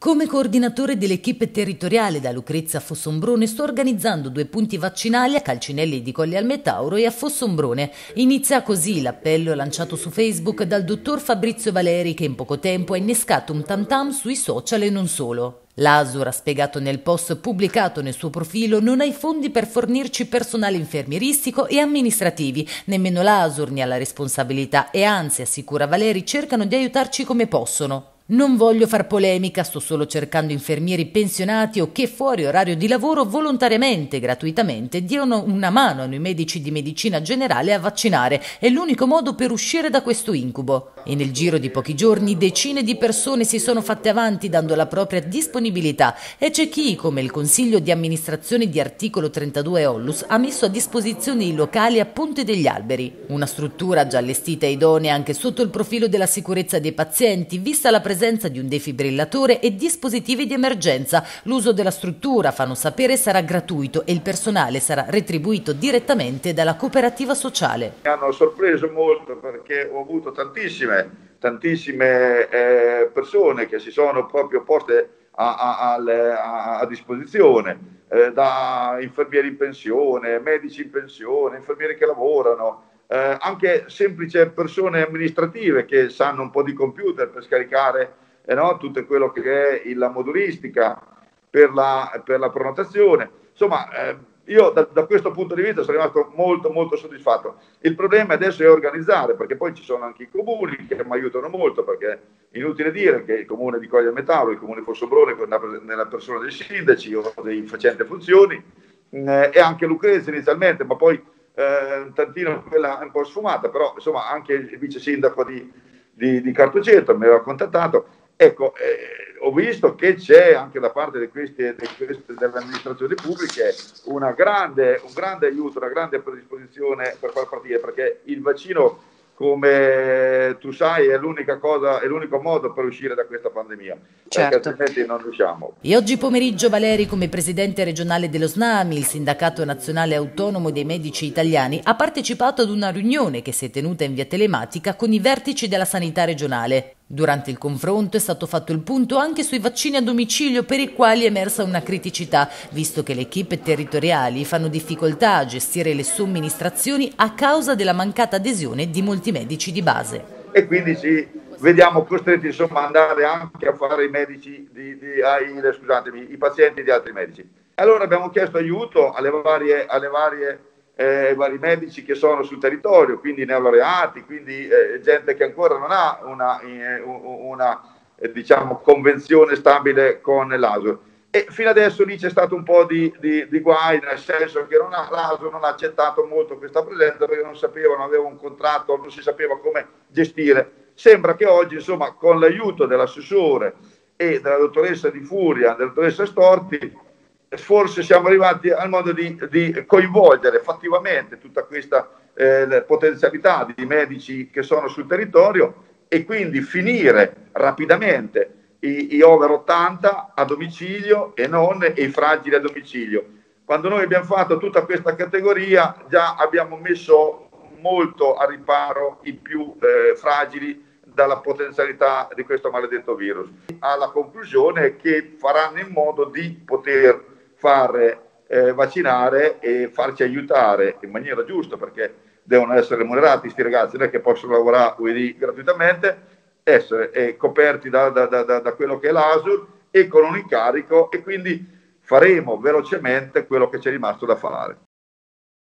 Come coordinatore dell'equipe territoriale da Lucrezia a Fossombrone sto organizzando due punti vaccinali a Calcinelli di Colli al Metauro e a Fossombrone. Inizia così l'appello lanciato su Facebook dal dottor Fabrizio Valeri che in poco tempo ha innescato un tam tam sui social e non solo. L'Asur ha spiegato nel post pubblicato nel suo profilo non ha i fondi per fornirci personale infermieristico e amministrativi, nemmeno l'Asur ne ha la responsabilità e anzi assicura Valeri cercano di aiutarci come possono. Non voglio far polemica, sto solo cercando infermieri pensionati o che fuori orario di lavoro volontariamente, gratuitamente, diano una mano a noi medici di medicina generale a vaccinare. È l'unico modo per uscire da questo incubo. E nel giro di pochi giorni decine di persone si sono fatte avanti dando la propria disponibilità e c'è chi, come il consiglio di amministrazione di articolo 32 Ollus, ha messo a disposizione i locali a Ponte degli Alberi. Una struttura già allestita e idonea anche sotto il profilo della sicurezza dei pazienti, vista la presenza presenza di un defibrillatore e dispositivi di emergenza. L'uso della struttura, fanno sapere, sarà gratuito e il personale sarà retribuito direttamente dalla cooperativa sociale. Mi hanno sorpreso molto perché ho avuto tantissime, tantissime eh, persone che si sono proprio poste a, a, a, disposizione, eh, da infermieri in pensione, medici in pensione, infermieri che lavorano, eh, anche semplici persone amministrative che sanno un po' di computer per scaricare eh, no, tutto quello che è la modulistica per la, per la prenotazione. Insomma, eh, io da, da, questo punto di vista sono rimasto molto molto soddisfatto. Il problema adesso è organizzare, perché poi ci sono anche i comuni che mi aiutano molto, perché è inutile dire che il comune di Coglia Metallo, il comune di Fossobrone, nella persona dei sindaci o dei facenti funzioni, eh, e anche Lucrezia inizialmente, ma poi eh, un tantino quella un po' sfumata, però insomma anche il vice sindaco di, di, di Cartoceto mi aveva contattato. Ecco, eh, ho visto che c'è anche da parte di queste, di queste, delle amministrazioni pubbliche grande, un grande aiuto, una grande predisposizione per far partire, perché il vaccino come tu sai, è l'unica cosa, è l'unico modo per uscire da questa pandemia, certo. perché altrimenti non riusciamo. E oggi pomeriggio Valeri, come presidente regionale dello SNAMI, il Sindacato Nazionale Autonomo dei Medici Italiani, ha partecipato ad una riunione che si è tenuta in via telematica con i vertici della sanità regionale. Durante il confronto è stato fatto il punto anche sui vaccini a domicilio per i quali è emersa una criticità, visto che le equip territoriali fanno difficoltà a gestire le somministrazioni a causa della mancata adesione di molti medici di base. E quindi ci vediamo costretti insomma, ad andare anche a fare i medici, di, di, ai, i pazienti di altri medici. Allora abbiamo chiesto aiuto alle varie, alle varie eh, vari medici che sono sul territorio, quindi neolaureati, quindi eh, gente che ancora non ha una, eh, una eh, diciamo, convenzione stabile con l'ASUR. E fino adesso lì c'è stato un po' di, di, di guai, nel senso che non ha, l'ASUR non ha accettato molto questa presenza perché non sapeva, non aveva un contratto, non si sapeva come gestire. Sembra che oggi, insomma, con l'aiuto dell'assessore e della dottoressa Di Furia, della dottoressa Storti, forse siamo arrivati al modo di, di coinvolgere fattivamente tutta questa eh, potenzialità di medici che sono sul territorio e quindi finire rapidamente i, i, over 80 a domicilio e non i fragili a domicilio. Quando noi abbiamo fatto tutta questa categoria già abbiamo messo molto a riparo i più eh, fragili dalla potenzialità di questo maledetto virus. Alla conclusione che faranno in modo di poter fare eh, vaccinare e farci aiutare in maniera giusta perché devono essere remunerati questi ragazzi, non è che possono lavorare UID gratuitamente, essere eh, coperti da, da, da, da quello che è l'ASUR e con un incarico e quindi faremo velocemente quello che ci è rimasto da fare.